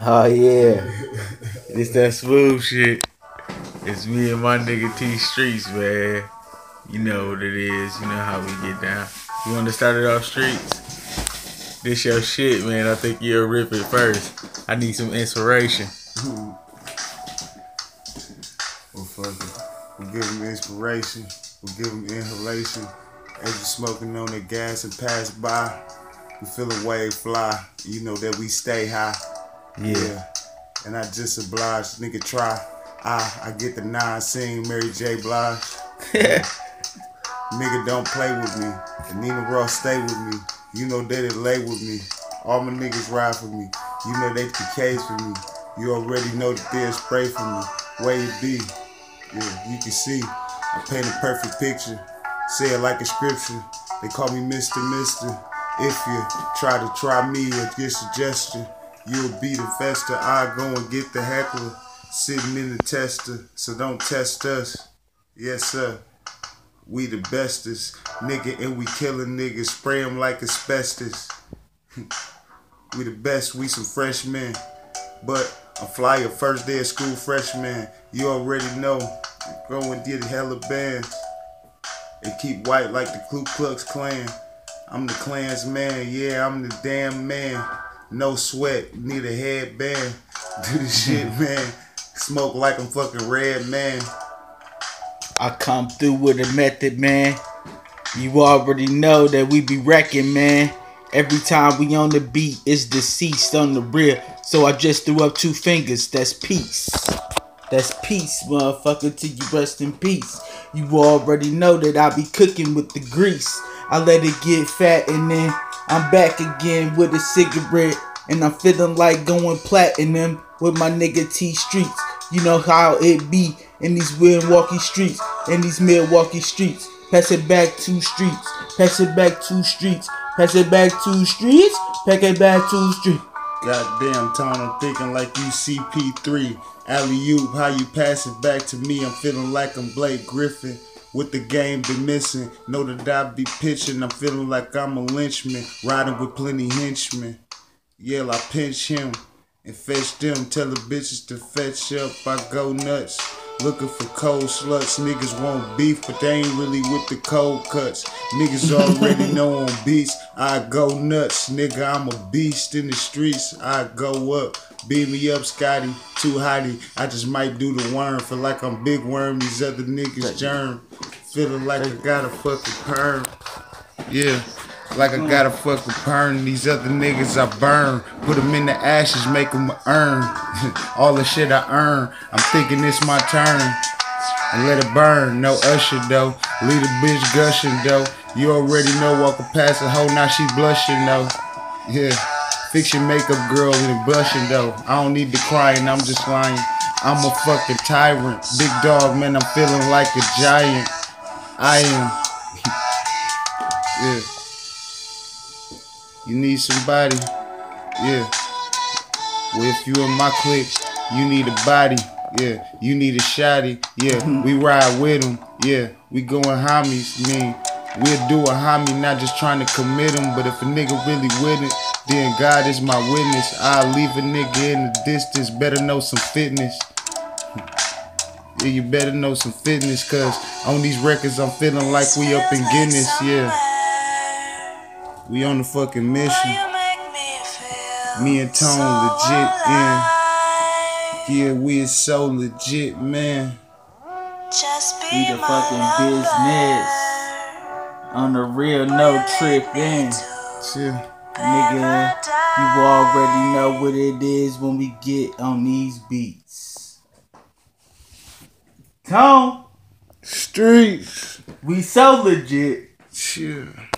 Oh yeah. it's that smooth shit. It's me and my nigga T Streetz, man. You know what it is. You know how we get down. You want to start it off streets? This your shit, man. I think you'll rip it first. I need some inspiration. Well, fuck it. We'll give them inspiration. We'll give them inhalation. As you smoking on the gas and pass by, we feel a wave fly. You know that we stay high. Yeah. And I just oblige, nigga try. I I get the nine sing Mary J. Blige. Nigga don't play with me. And Nina Ross stay with me. You know that it lay with me. All my niggas ride for me. You know they the case for me. You already know that they'll spray for me. Where you be? Yeah, you can see. I paint a perfect picture. Say it like a scripture. They call me Mr. Mister. If you try to try me or get suggestion, you'll be the fester. I go and get the heckler sitting in the tester. So don't test us. Yes, sir. We the bestest, nigga, and we killing niggas. Spray them like asbestos. we the best, we some freshmen. But I'm flyer first day of school freshman. You already know. Go and get hella bands. And keep white like the Ku Klux Klan. I'm the Klan's man, yeah, I'm the damn man. No sweat, need a headband. Do the shit, man. Smoke like I'm fucking red, man. I come through with a method, man. You already know that we be wrecking, man. Every time we on the beat, it's deceased on the rear. So I just threw up two fingers. That's peace. That's peace, motherfucker, till you rest in peace. You already know that I be cooking with the grease. I let it get fat and then I'm back again with a cigarette. And I'm feeling like going platinum with my nigga T Streetz. You know how it be in these Milwaukee streets, in these Milwaukee streets. Pass it back two streets, pass it back two streets, pass it back two streets, pass it back two streets. Goddamn, Tone, I'm thinking like you CP3. Alley oop, how you pass it back to me? I'm feeling like I'm Blake Griffin. With the game been missing, know that I be pitching. I'm feeling like I'm a lynchman, riding with plenty henchmen. Yeah, I pinch him and fetch them. Tell the bitches to fetch up. I go nuts. Looking for cold sluts. Niggas want beef, but they ain't really with the cold cuts. Niggas already know on beats. I go nuts. Nigga, I'm a beast in the streets. I go up. Beat me up, Scotty. Too hotty. I just might do the worm. Feel like I'm big worm. These other niggas germ. Feeling like I got a fucking perm. Yeah. Like I got a fucking perm. These other niggas I burn. Put them in the ashes, make them earn. All the shit I earn. I'm thinking it's my turn. And let it burn. No usher though. Leave the bitch gushing though. You already know walking past a hoe, now she blushing though. Yeah. Fix your makeup girl and blushing though. I don't need to cry and I'm just lying. I'm a fucking tyrant. Big dog, man, I'm feeling like a giant. I am. yeah. You need somebody. Yeah. Well, if you in my clique, you need a body. Yeah. You need a shotty. Yeah. Mm-hmm. We ride with them. Yeah. We going homies. mean, we'll do a homie, not just trying to commit them. But if a nigga really with it, then God is my witness. I'll leave a nigga in the distance. Better know some fitness. Yeah, you better know some fitness, cause on these records I'm feeling like we up in Guinness, yeah. We on the fucking mission. Me and Tone legit, yeah. Yeah, we is so legit, man. We the fucking business. On the real, no tripping. Yeah. Nigga, you already know what it is when we get on these beats. Tone, Streetz. we so legit. Yeah.